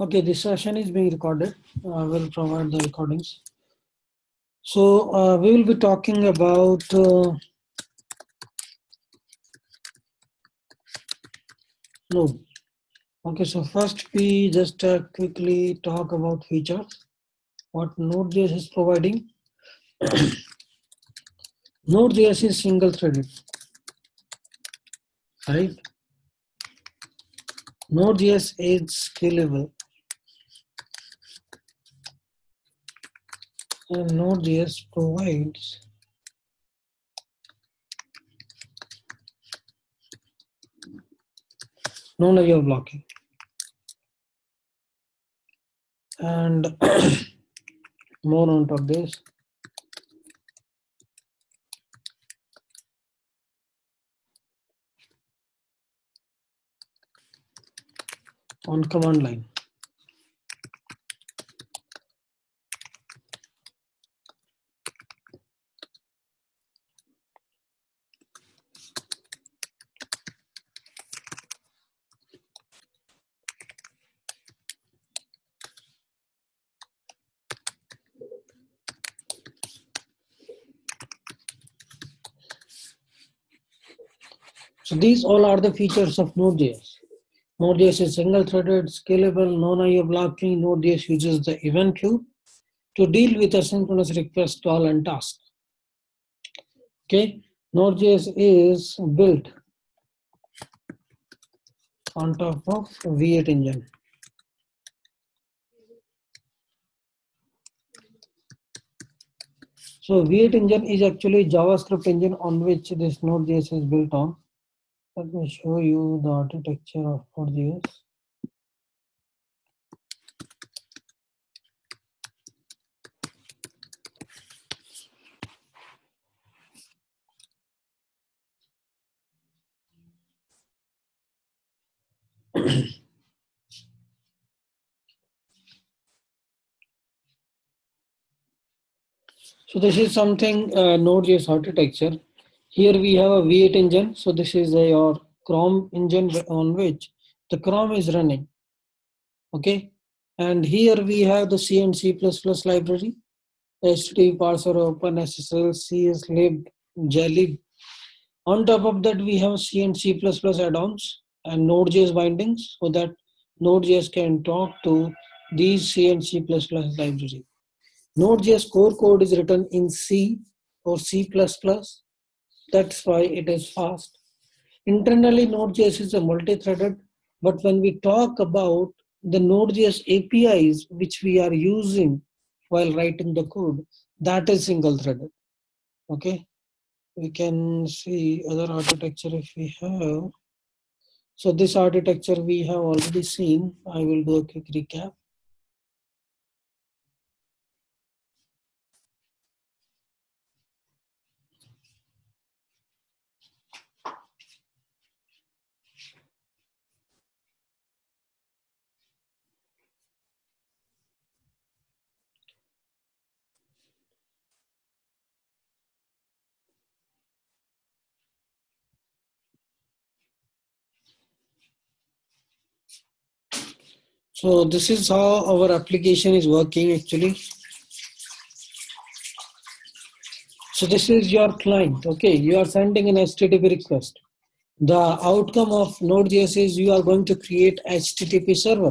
Okay, this session is being recorded. I will provide the recordings. So uh, we will be talking about uh, Node. Okay, so first we just uh, quickly talk about features. What Node.js is providing. Node.js is single threaded, right? Node.js is scalable. And Node.js provides no layer blocking. And more on top of this. on command line. So these all are the features of Node.js. Node.js is single-threaded, scalable, non-IO blocking. Node.js uses the event queue to deal with asynchronous request, call, and task. Okay, Node.js is built on top of V8 engine. So V8 engine is actually JavaScript engine on which this Node.js is built on. Let me show you the architecture of Node.js. so this is something uh, Node.js architecture. Here we have a V8 engine. So this is a, your Chrome engine on which the Chrome is running. Okay. And here we have the C and C++ library, HTTP parser, OpenSSL, CSLib, JLib. On top of that, we have C and C++ add-ons and Node.js bindings so that Node.js can talk to these C and C++ library. Node.js core code is written in C or C++. That's why it is fast. Internally, Node.js is a multi-threaded, but when we talk about the Node.js APIs, which we are using while writing the code, that is single-threaded. Okay, we can see other architecture if we have. So this architecture we have already seen. I will do a quick recap. So this is how our application is working actually. So this is your client, okay? You are sending an HTTP request. The outcome of Node.js is you are going to create HTTP server,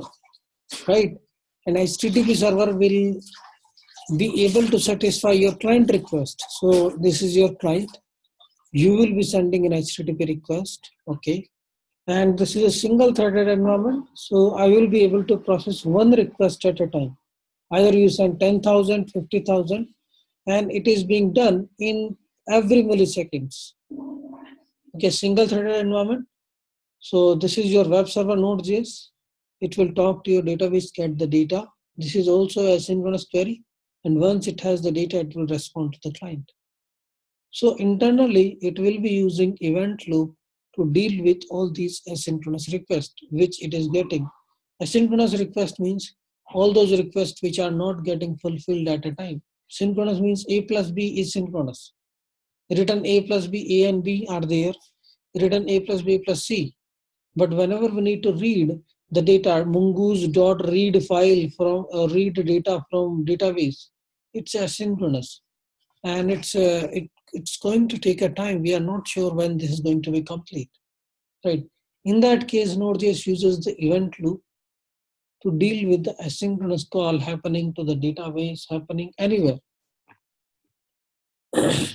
right? An HTTP server will be able to satisfy your client request. So this is your client. You will be sending an HTTP request, okay? And this is a single threaded environment so i will be able to process one request at a time. Either you send 10000 50000 and it is being done in every milliseconds. Okay single threaded environment. So this is your web server node.js it will talk to your database get the data. This is also a synchronous query and once it has the data it will respond to the client. So internally it will be using event loop to deal with all these asynchronous requests which it is getting. Asynchronous request means all those requests which are not getting fulfilled at a time. Synchronous means A plus B is synchronous. Written A plus B, A and B are there. Written A plus B plus C. But whenever we need to read, the data mongoose dot read file from uh, read data from database it's asynchronous and it's uh, it, it's going to take a time. We are not sure when this is going to be complete right? In that case node.js uses the event loop to deal with the asynchronous call happening to the database happening anywhere.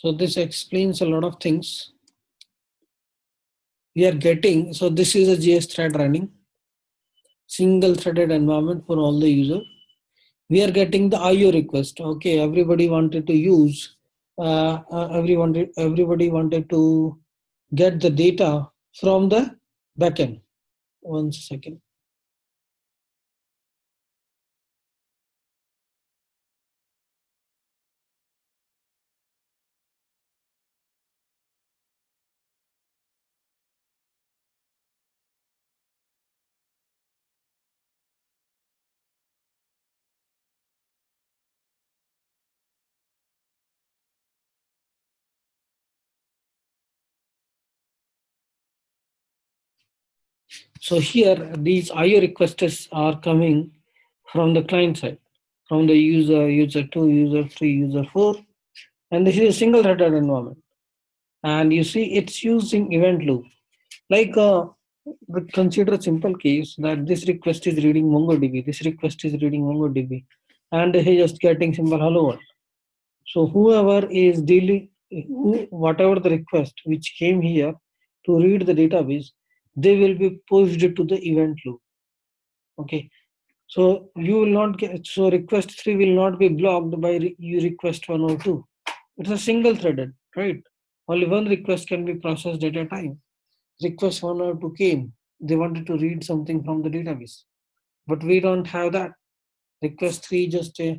So this explains a lot of things. We are getting so this is a js thread running single threaded environment for all the user we are getting the io request. Okay everybody wanted to use uh, uh, everyone everybody wanted to get the data from the backend. One second So here, these IO requests are coming from the client side, from the user, user two, user three, user four, and this is a single threaded environment. And you see, it's using event loop. Like uh, consider a simple case that this request is reading MongoDB, this request is reading MongoDB, and he's just getting simple hello world. So whoever is dealing, whatever the request which came here to read the database, they will be pushed to the event loop. Okay. So you will not get so request 3 will not be blocked by re, you request 1 or 2 it's a single threaded right? Only one request can be processed at a time. Request 1 or 2 came. They wanted to read something from the database. But we don't have that. Request 3 just uh,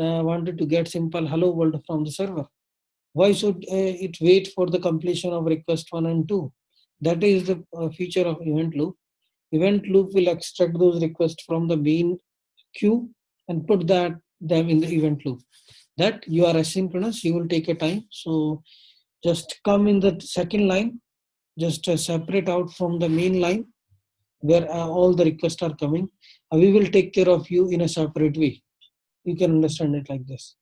uh, wanted to get simple hello world from the server. Why should uh, it wait for the completion of request 1 and 2 that is the uh, feature of event loop. Event loop will extract those requests from the main queue and put that them in the event loop. That you are asynchronous, you will take a time. So just come in the second line, just uh, separate out from the main line where uh, all the requests are coming. We will take care of you in a separate way. You can understand it like this.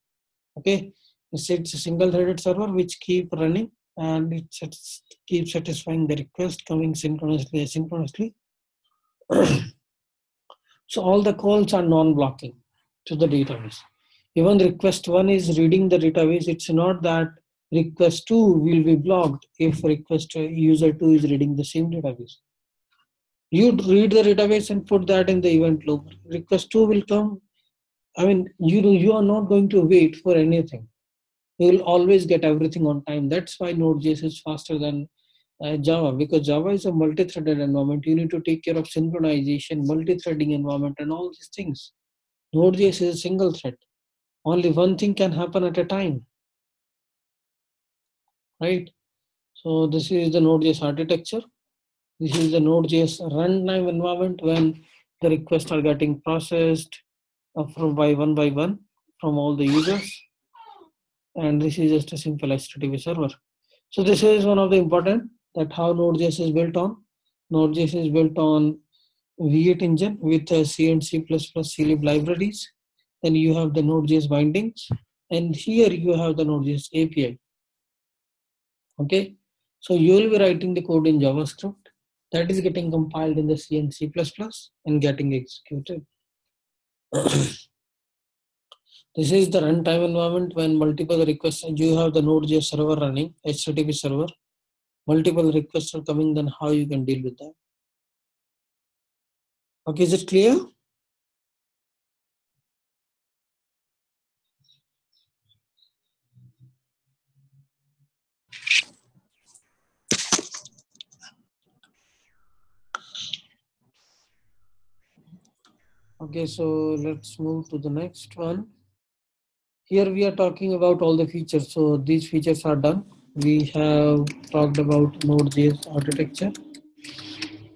Okay, it's a single threaded server which keep running and it sets, keeps satisfying the request coming synchronously asynchronously. so all the calls are non-blocking to the database. Even request one is reading the database, it's not that request two will be blocked if request user two is reading the same database. You read the database and put that in the event loop. Request two will come. I mean, you you are not going to wait for anything you will always get everything on time. That's why Node.js is faster than uh, Java because Java is a multi-threaded environment. You need to take care of synchronization, multi-threading environment, and all these things. Node.js is a single thread. Only one thing can happen at a time. Right? So this is the Node.js architecture. This is the Node.js runtime environment when the requests are getting processed uh, from by one by one from all the users and this is just a simple HTTP server. So this is one of the important that how Node.js is built on. Node.js is built on V8 engine with uh, C and C++ CLib libraries. Then you have the Node.js bindings, and here you have the Node.js API. Okay, so you will be writing the code in JavaScript that is getting compiled in the C and C++ and getting executed. This is the runtime environment when multiple requests, you have the Node.js server running, HTTP server, multiple requests are coming, then how you can deal with that. Okay, is it clear? Okay, so let's move to the next one here we are talking about all the features so these features are done we have talked about node.js architecture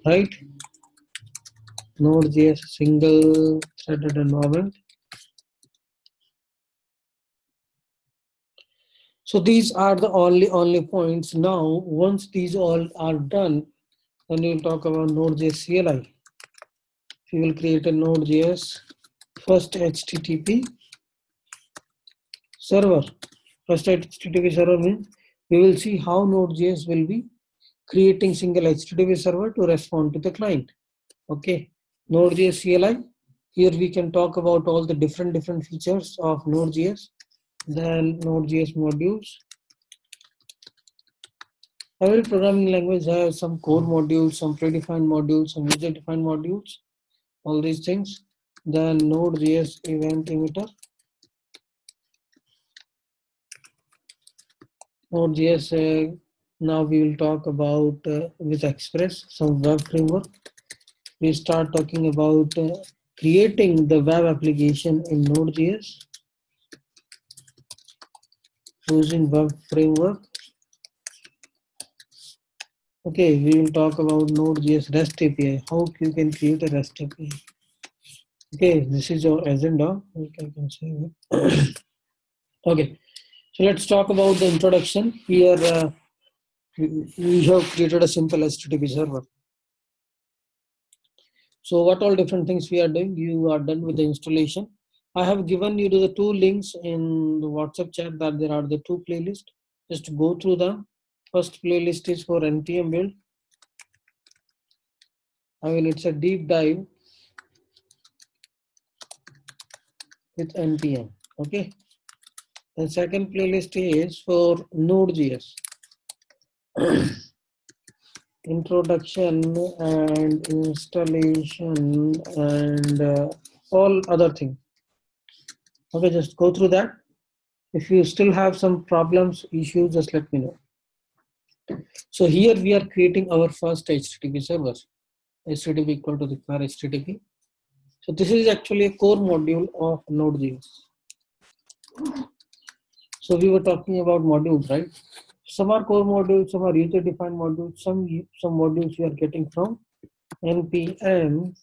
right node.js single threaded environment So these are the only only points. Now, once these all are done, then we'll talk about Node.js CLI. We will create a Node.js first HTTP server. First HTTP server means we will see how Node.js will be creating single HTTP server to respond to the client. Okay, Node.js CLI. Here we can talk about all the different different features of Node.js. Then Node.js modules. Every programming language has some core modules, some predefined modules, some user-defined modules, all these things. Then Node.js event emitter. Node.js, uh, now we will talk about uh, with Express, some web framework. We start talking about uh, creating the web application in Node.js using web framework. Okay, we will talk about Node.js REST API, how you can create a REST API. Okay, this is your agenda. Okay, I can say okay, so let's talk about the introduction. Here uh, we have created a simple HTTP server. So what all different things we are doing? You are done with the installation. I have given you the two links in the WhatsApp chat that there are the two playlists. Just go through them. First playlist is for npm build. I mean, it's a deep dive with npm. Okay. The second playlist is for Node.js. Introduction and installation and uh, all other things. Okay, just go through that. If you still have some problems, issues, just let me know. So here we are creating our first HTTP server. HTTP equal to the require HTTP. So this is actually a core module of Node.js. So we were talking about modules, right? Some are core modules, some are user-defined modules, some some modules you are getting from npm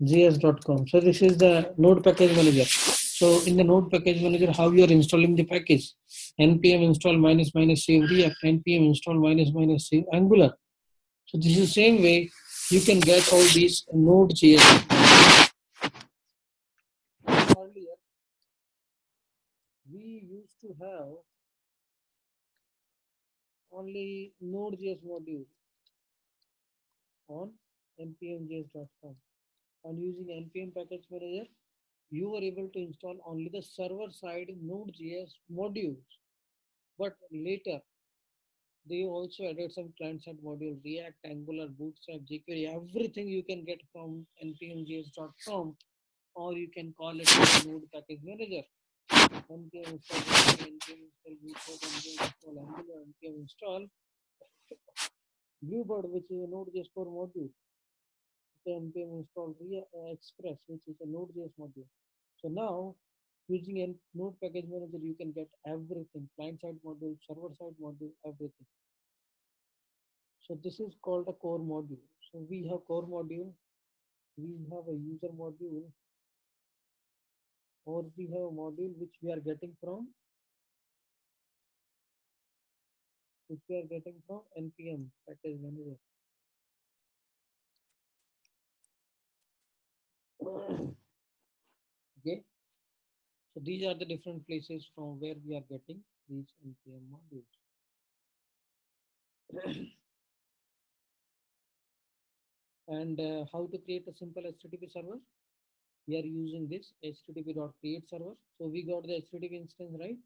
js.com. So this is the node package manager. So in the node package manager, how you are installing the package? npm install minus minus save react, npm install minus minus save angular. So this is the same way you can get all these node.js. we used to have only Node.js module on npmjs.com and using npm package manager you were able to install only the server side node.js modules. But later they also added some client side module react angular bootstrap jquery everything you can get from npmjs.com or you can call it node package manager npm install npm install bootstrap npm install angular npm install bluebird which is a node.js core module. Npm install uh, express which is a node.js module. So now using a node package manager you can get everything client side module server side module everything. So this is called a core module. So we have core module we have a user module or we have a module which we are getting from? Which we are getting from npm package manager. Okay. So these are the different places from where we are getting these npm modules. And uh, how to create a simple http server we are using this http.create server. So we got the http instance right?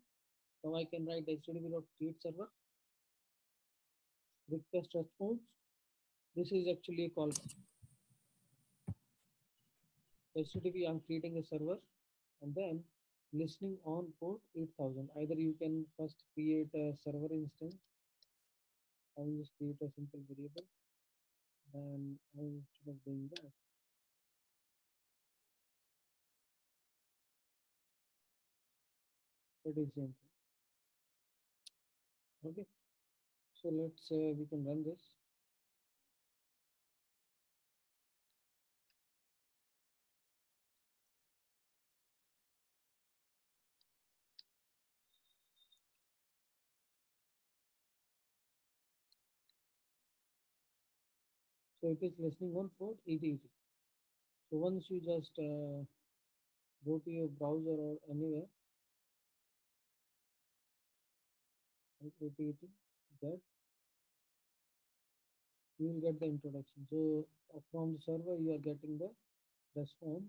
Now i can write http.create server. Request response. This is actually a call. Http i'm creating a server and then listening on port 8000 either you can first create a server instance. I will just create a simple variable. And instead of doing that it is same thing okay. So let's uh, we can run this. So it is listening on port 8080. So once you just uh, go to your browser or anywhere, get you will get the introduction. So uh, from the server, you are getting the response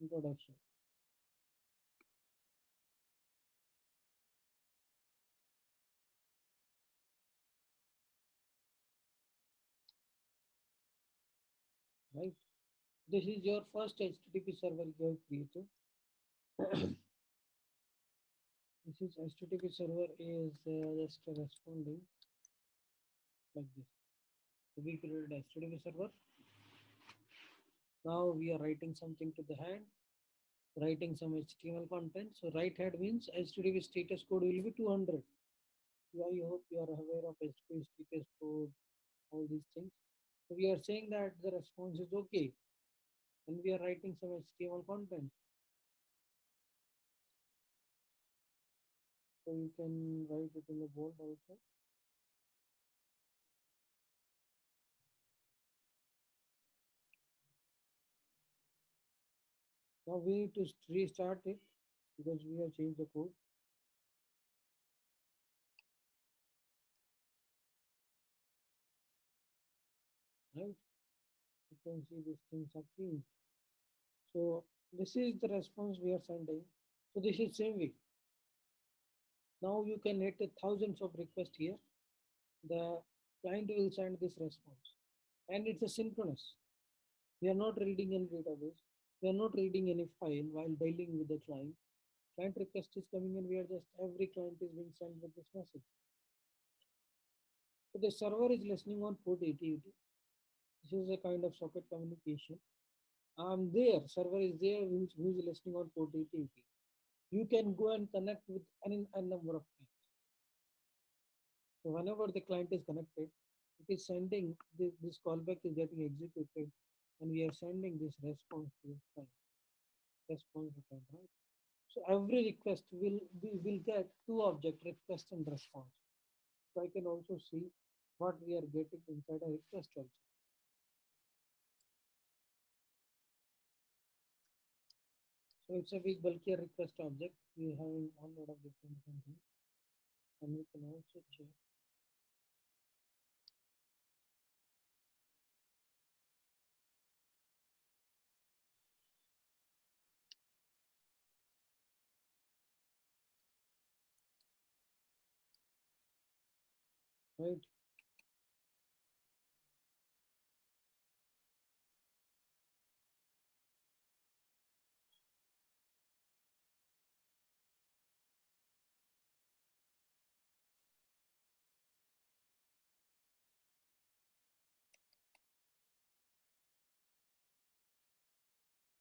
introduction. Right. This is your first HTTP server you have created. this is HTTP server is uh, just responding like this. So we created HTTP server. Now we are writing something to the head, writing some HTML content. So write head means HTTP status code will be 200. Yeah, I hope you are aware of HTTP status code, all these things. So we are saying that the response is okay. And we are writing some HTML content. So you can write it in the board also. Now we need to restart it because we have changed the code. Right? You can see these things have changed. So this is the response we are sending. So this is same way. Now you can hit thousands of requests here. The client will send this response and it's a synchronous. We are not reading any database. We are not reading any file while dealing with the client. Client request is coming and we are just, every client is being sent with this message. So the server is listening on port 8080. This is a kind of socket communication. I'm there, server is there who's, who's listening on port 8080. You can go and connect with any, number of clients. So whenever the client is connected, it is sending this, this callback is getting executed and we are sending this response to the client. Response return, right? So every request will we will get two object request and response. So I can also see what we are getting inside a request object. So it's a big bulkier request object. We having a lot of different things. And we can also check right?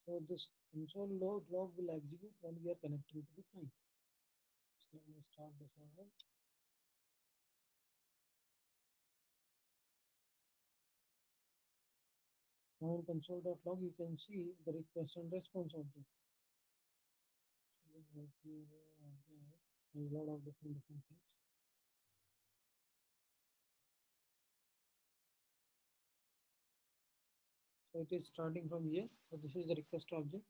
So this console log log will execute when we are connecting to the client. So let me start the server. Now in console.log you can see the request and response object. So here, there, a lot of different different things. It is starting from here. So this is the request object.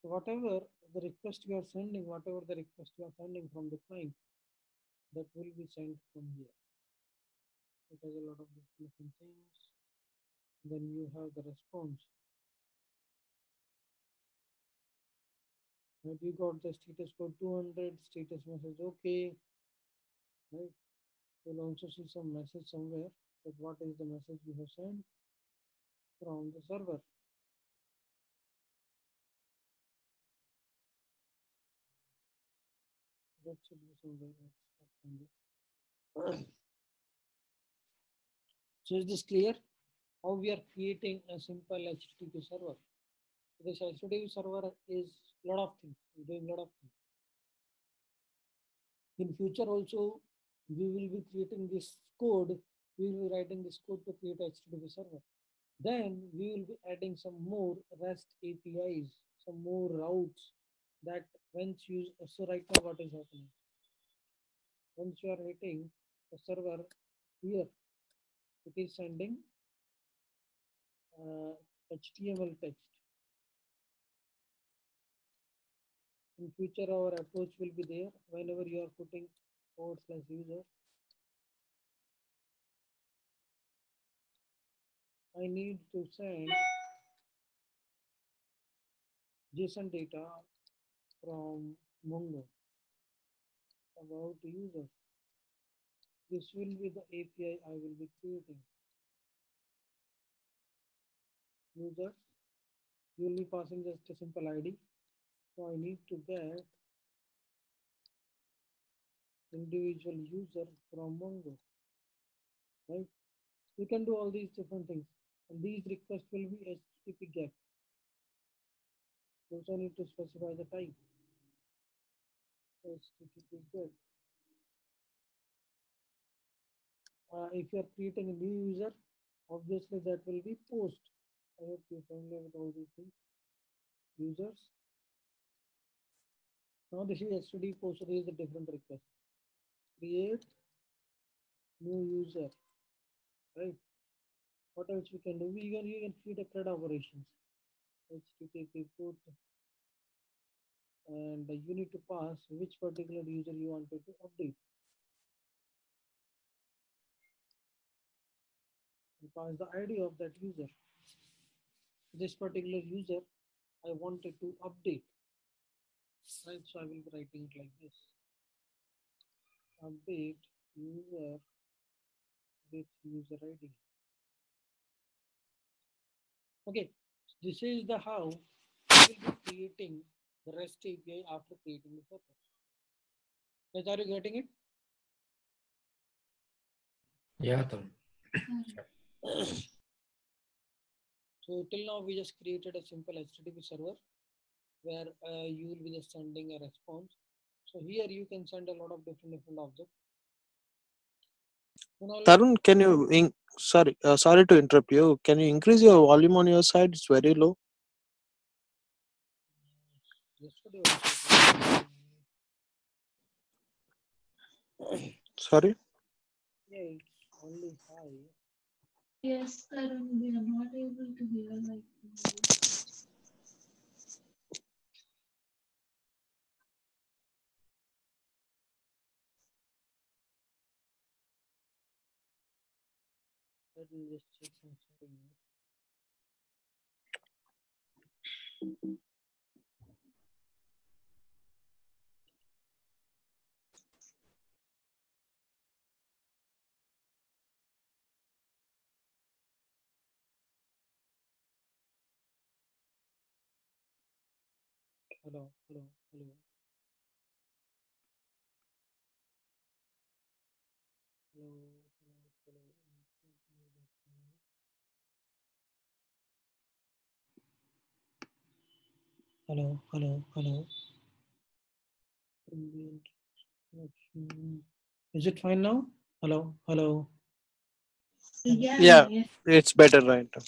So whatever the request you are sending, whatever the request you are sending from the client, that will be sent from here. It has a lot of different things. Then you have the response. Right, you got the status code 200, status message okay. Right, you'll also see some message somewhere but what is the message you have sent from the server. That should be somewhere else. so is this clear? How we are creating a simple HTTP server. So this HTTP server is a lot of things, doing a lot of things. In future also, we will be creating this code, we will be writing this code to create HTTP server. Then we will be adding some more REST APIs, some more routes that once you, so right now what is happening? Once you are hitting the server here, it is sending uh, HTML text. In future, our approach will be there whenever you are putting forward slash user. I need to send JSON data from Mongo about users. This will be the API I will be creating. Users, you will be passing just a simple ID. So I need to get individual user from Mongo, right? You can do all these different things. And these requests will be HTTP GET. Also need to specify the type. HTTP GET. Uh, if you are creating a new user, obviously that will be post. I hope you're familiar with all these things. Users. Now this is HTTP this is a different request. Create new user, right? What else we can do? We can, you can create a CRUD operations. HTTP put and you need to pass which particular user you wanted to update. And pass the ID of that user. This particular user I wanted to update. Right, so I will be writing it like this. Update user with user ID. Okay, this is the how we will be creating the REST API after creating the server. Guys, are you getting it? Yeah, Tom. So till now we just created a simple HTTP server where uh, you will be just sending a response. So here you can send a lot of different different objects. And Tarun, can you in, sorry uh, sorry to interrupt you. Can you increase your volume on your side? It's very low. Sorry. yeah, it's only high. Yes, Tarun, we are not able to hear like. Just check hello, hello. Hello, Hello, hello, hello. Is it fine now? Hello, hello. Yeah. Yeah. yeah. It's better right now.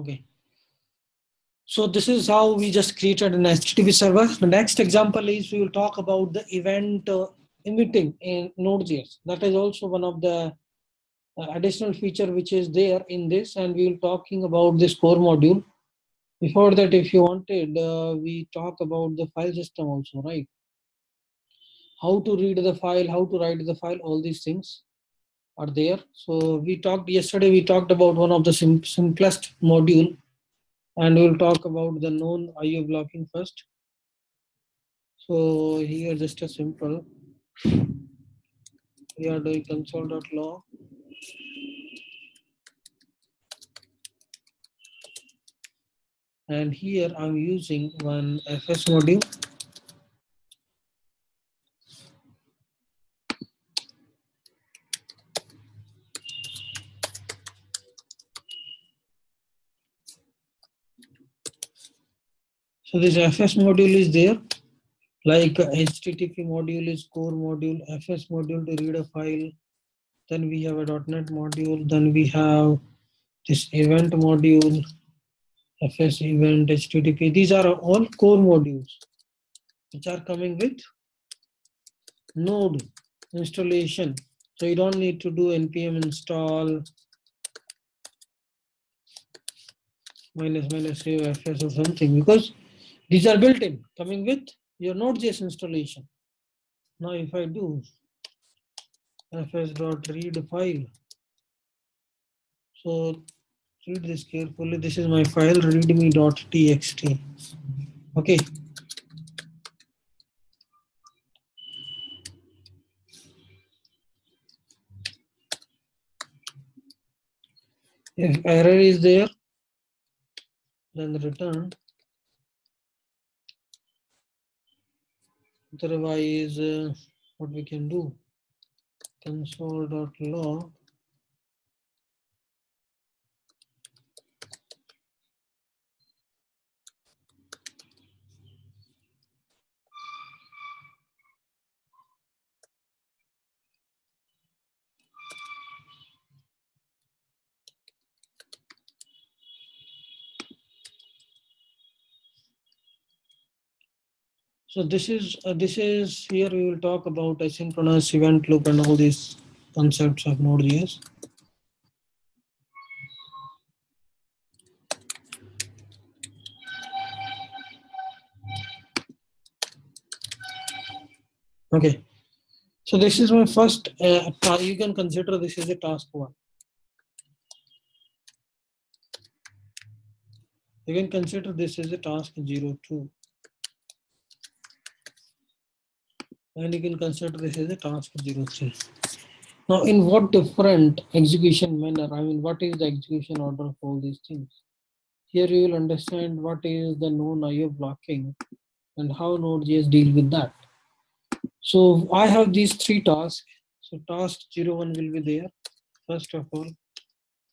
Okay. So this is how we just created an HTTP server. The next example is we will talk about the event uh, emitting in Node.js. That is also one of the additional feature which is there in this, and we will talking about this core module. Before that, if you wanted, uh, we talk about the file system also, right? How to read the file, how to write the file, all these things are there. So we talked yesterday. We talked about one of the sim- simplest module and we'll talk about the known IO blocking first. So here just a simple, we are doing console.log. And here I'm using one FS module. So this FS module is there, like HTTP module is core module, FS module to read a file. Then we have a .NET module. Then we have this event module, FS event, HTTP. These are all core modules which are coming with Node installation So you don't need to do npm install minus minus save fs or something because these are built in coming with your Node.js installation. Now if I do fs.read file, so read this carefully. This is my file readme.txt. Okay. If error is there, then return. Otherwise, uh, what we can do, console.log So this is uh, this is here we will talk about asynchronous event loop and all these concepts of Node.js. Okay, so this is my first. Uh, you can consider this is a task one. You can consider this as a task zero two. And you can consider this as a task 03. Now, in what different execution manner, I mean, what is the execution order of all these things? Here you will understand what is the non-IO blocking and how Node.js deal with that. So I have these three tasks. So task 01 will be there, first of all.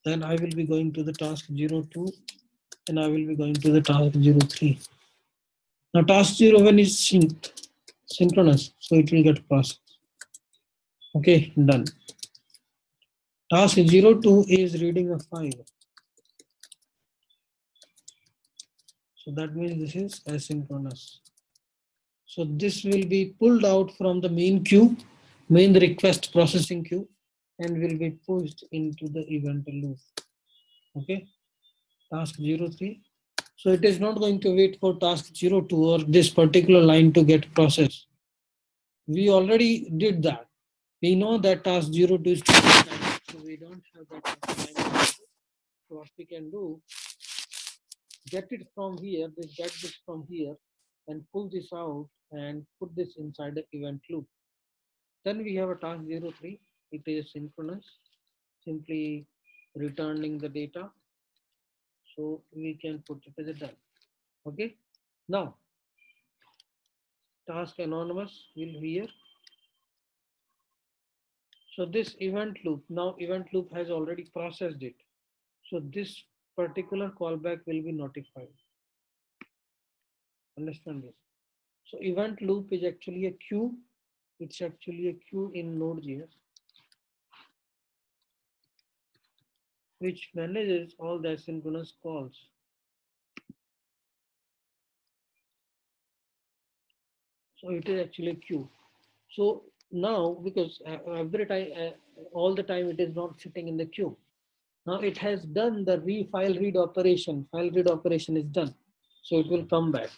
Then I will be going to the task 02 and I will be going to the task 03. Now task 01 is synced synchronous, so it will get processed. Okay, done. Task 02 is reading a file. So that means this is asynchronous. So this will be pulled out from the main queue, main request processing queue, and will be pushed into the event loop. Okay, task 03 so it is not going to wait for task 02 or this particular line to get processed. We already did that. We know that task 02 is so we don't have that time. So what we can do, get it from here, this get this from here, and pull this out and put this inside the event loop. Then we have a task 03. It is synchronous, simply returning the data so we can put it as a done. Okay? Now task anonymous will be here. So this event loop now event loop has already processed it. So this particular callback will be notified. Understand this? So event loop is actually a queue. It's actually a queue in node.js which manages all the asynchronous calls. So it is actually queue. So now, because uh, every time, uh, all the time it is not sitting in the queue. Now it has done the re file read operation. File read operation is done. So it will come back.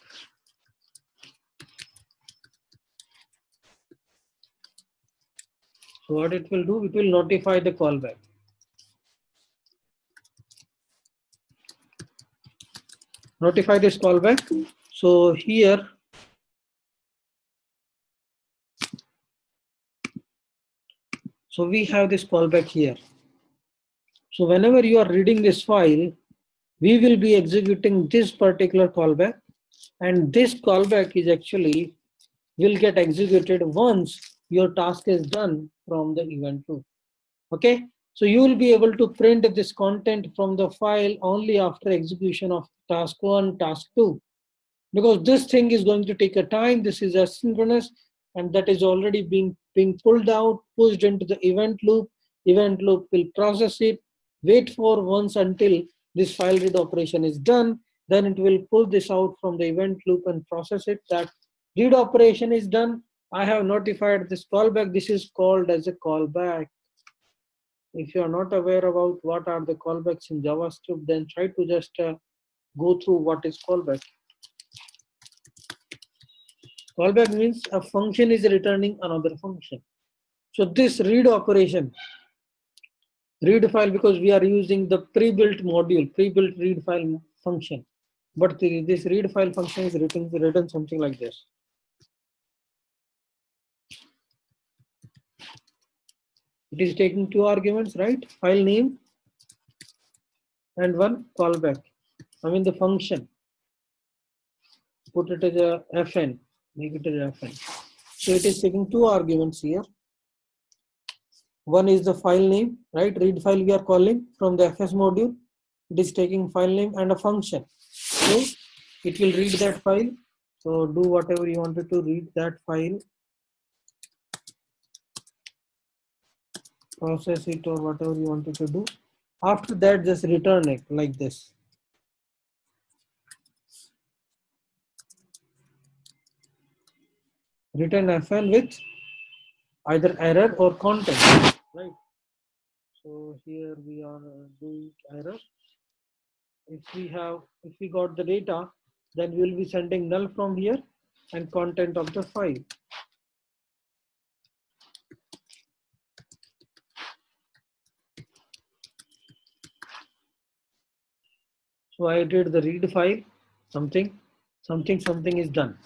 So what it will do, it will notify the callback. Notify this callback. So here, so we have this callback here. So whenever you are reading this file, we will be executing this particular callback and this callback is actually will get executed once your task is done from the event loop. Okay, so you will be able to print this content from the file only after execution of task one, task two. Because this thing is going to take a time, this is asynchronous, and that is already being, being pulled out, pushed into the event loop. Event loop will process it, wait for once until this file read operation is done, then it will pull this out from the event loop and process it. That read operation is done. I have notified this callback. This is called as a callback. If you are not aware about what are the callbacks in JavaScript, then try to just uh, go through what is callback. Callback means a function is returning another function. So this read operation, read file because we are using the pre-built module, pre-built read file function. But the, this read file function is written, written something like this. It is taking two arguments, right? File name and one callback. I mean the function. Put it as a fn, make it as fn. So it is taking two arguments here. One is the file name, right? Read file we are calling from the fs module. It is taking file name and a function. So it will read that file. So do whatever you wanted to read that file process it or whatever you wanted to do. After that, just return it like this. Return fn with either error or content, right? So here we are doing error. If we have, if we got the data, then we will be sending null from here and content of the file. So I did the read file, something, something, something is done.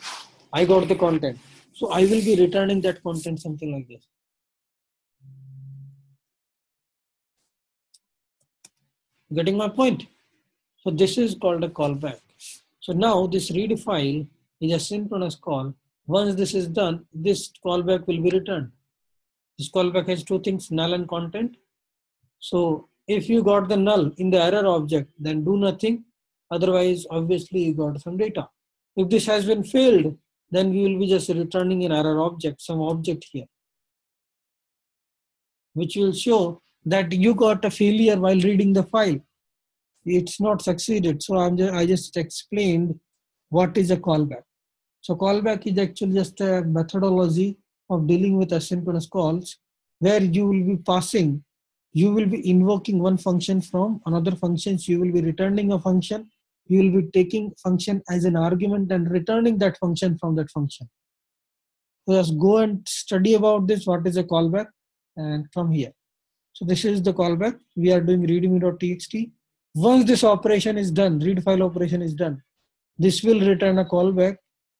I got the content. So I will be returning that content, something like this. Getting my point? So this is called a callback. So now this read file is a synchronous call. Once this is done, this callback will be returned. This callback has two things, null and content. So if you got the null in the error object, then do nothing. Otherwise, obviously you got some data. If this has been failed, then we will be just returning an error object, some object here, which will show that you got a failure while reading the file. It's not succeeded. So I'm just, I just explained what is a callback. So callback is actually just a methodology of dealing with asynchronous calls where you will be passing you will be invoking one function from another functions you will be returning a function. You will be taking function as an argument and returning that function from that function. So just go and study about this what is a callback and from here. So this is the callback. We are doing readme.txt once this operation is done read file operation is done this will return a callback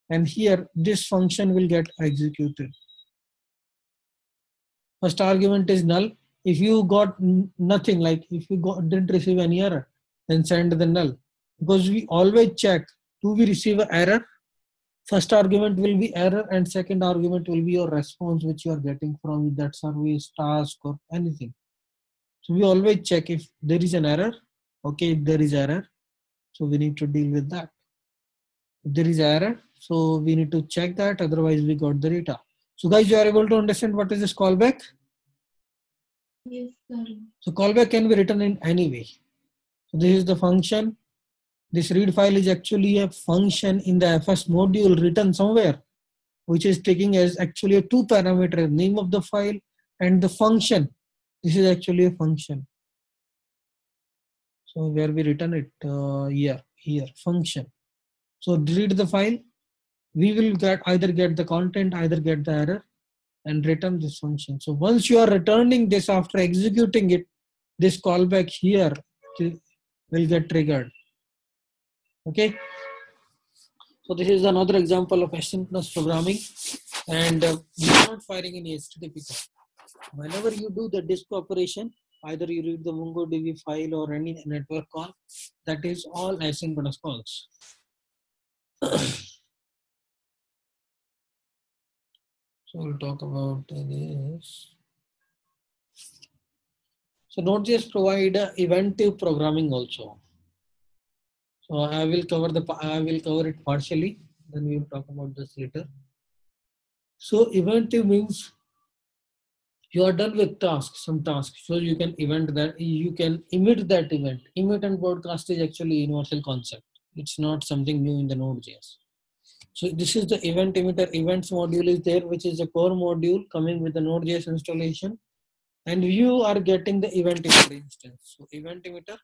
and here this function will get executed. First argument is null if you got nothing like if you got, didn't receive any error then send the null. Because we always check do we receive an error? First argument will be error and second argument will be your response which you are getting from that service task or anything. So we always check if there is an error. Okay if there is error so we need to deal with that. If there is error so we need to check that otherwise we got the data. So guys you are able to understand what is this callback So callback can be written in any way. So this is the function. This read file is actually a function in the FS module written somewhere, which is taking as actually a two parameter name of the file and the function. This is actually a function. So where we written it uh, here, here function. So read the file. We will get either get the content, either get the error and return this function. So once you are returning this after executing it, this callback here will get triggered. Okay. So this is another example of asynchronous programming and uh, we are not firing any HTTP call. Whenever you do the disk operation, either you read the MongoDB file or any network call, that is all asynchronous calls. So we'll talk about this. So Node.js provide eventive programming also. So I will cover the I will cover it partially. Then we will talk about this later. So eventive means you are done with tasks, some tasks. So you can event that you can emit that event. Emit and broadcast is actually universal concept. It's not something new in the Node.js. So this is the event emitter events module is there, which is a core module coming with the Node.js installation. and you are getting the event emitter instance. So event emitter,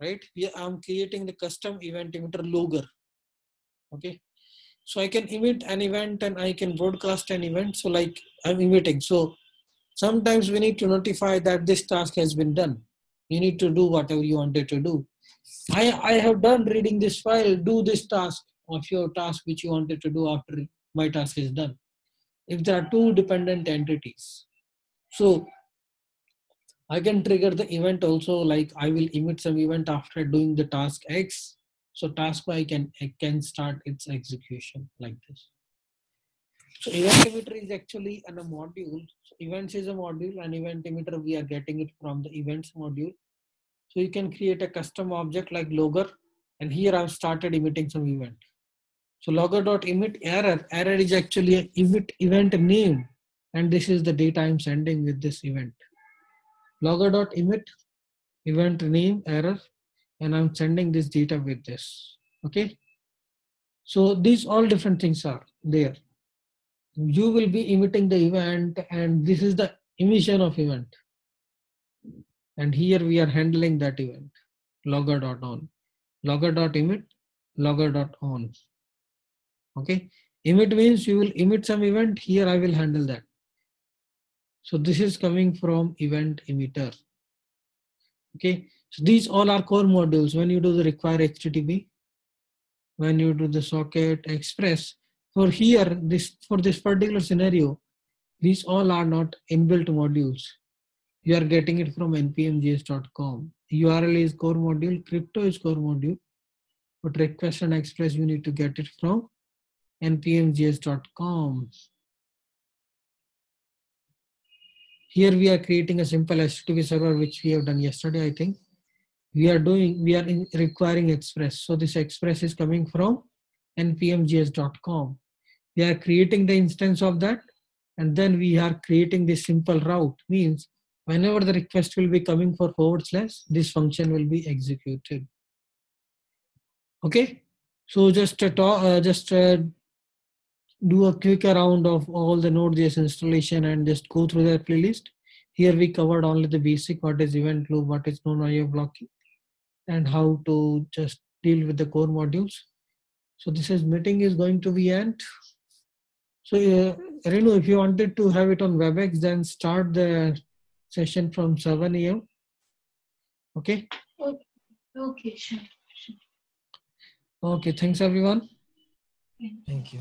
right? We, I'm creating the custom event emitter logger. Okay. So I can emit an event and I can broadcast an event. So like I'm emitting. So sometimes we need to notify that this task has been done. You need to do whatever you wanted to do. I, I have done reading this file, do this task of your task which you wanted to do after my task is done. If there are two dependent entities. So I can trigger the event also like I will emit some event after doing the task X. So task Y can, can start its execution like this. So event emitter is actually an, a module. So events is a module and event emitter we are getting it from the events module. So you can create a custom object like logger and here I've started emitting some event. So logger.emit error, error is actually a emit event name and this is the data I'm sending with this event. Logger.emit event name error and I'm sending this data with this. Okay. So these all different things are there. You will be emitting the event and this is the emission of event. And here we are handling that event logger.on, logger.emit, logger.on. Okay. Emit means you will emit some event. Here I will handle that. So this is coming from event emitter. Okay. So these all are core modules. When you do the require HTTP, when you do the socket express, for here, this for this particular scenario, these all are not inbuilt modules. You are getting it from npmjs.com. URL is core module, crypto is core module, but request and express you need to get it from npmjs.com. Here we are creating a simple HTTP server, which we have done yesterday, I think. We are doing, we are in requiring Express. So this Express is coming from npmjs.com. We are creating the instance of that. And then we are creating this simple route means whenever the request will be coming for forward slash, this function will be executed. Okay. So just uh, talk, uh, just uh, do a quick round of all the Node.js installation and just go through their playlist. Here we covered only the basic, what is event loop, what is non-IO blocking, and how to just deal with the core modules. So this is meeting is going to be end. So uh, Renu, if you wanted to have it on WebEx, then start the session from 7 a.m. Okay. Okay, sure. sure. Okay. Thanks everyone. Thank you.